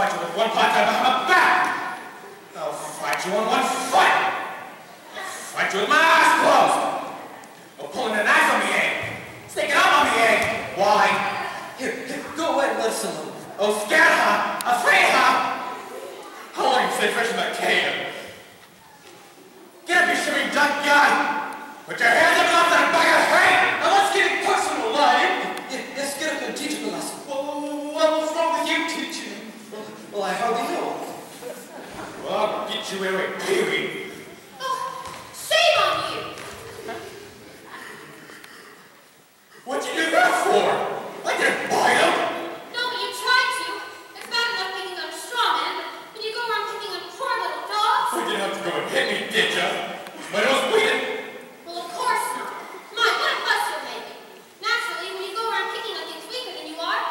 fight you with one punch behind my back. I'll fight you in one fight. I'll fight you with my eyes closed. Or pulling a knife on me, eh? Sticking up on me, eh? Why? Here, here, go away and let us alone. Oh, scared, huh? Afraid, huh? How long you stay fresh in that cave? Get up, you shivering duck guy! Put your hands Well, well, I hardly know. Well, I'll get you away, Pee-wee. Oh, shame on you! What'd you do that for? I didn't bite him. No, but you tried to. It's bad enough picking on a straw man, but you go around picking on poor little dogs, You didn't have to go and hit me, did ya? My nose bleeding. well, of course not. My, what a fuss you're making. Naturally, when you go around picking on things weaker than you are,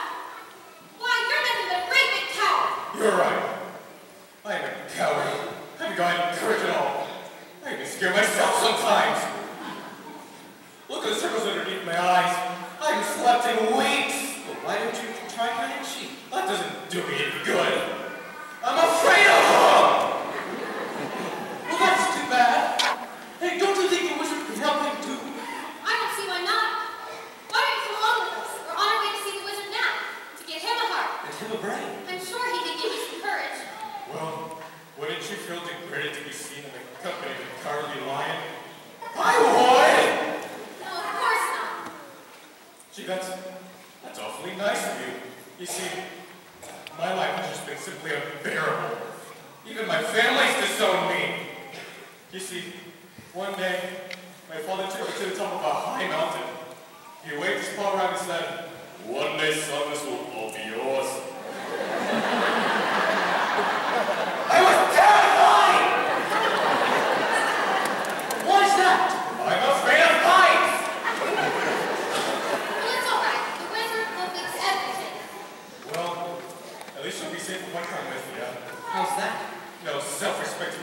why, you're nothing but a great big coward. You're right. I am a coward. I haven't got any courage at all. I even scare myself sometimes. Look at the circles underneath my eyes. I haven't slept in weeks. Well, why don't you try hide and seek? That doesn't do me any good. I'm afraid of them. Well, that's too bad. Hey, don't you think a wizard could help him too? I don't see why not. Why don't you come along with us? We're on our way to see the wizard now, to get him a heart. And him a brain. I'm sure he could give you some courage. Well, wouldn't you feel degraded to be seen in the company of a cowardly lion? I would. No, of course not. Gee, that's, that's awfully nice of you. You see, my life has just been simply unbearable. Even my family's disowned me. You see, one day, my father took me to the top of a high mountain. He waved his paw around and said, One day, son, this will all be yours. I was terrified! Why's that? I'm afraid of heights! Well, it's all right. The wizard will fix everything. Well, How's that? No self-respecting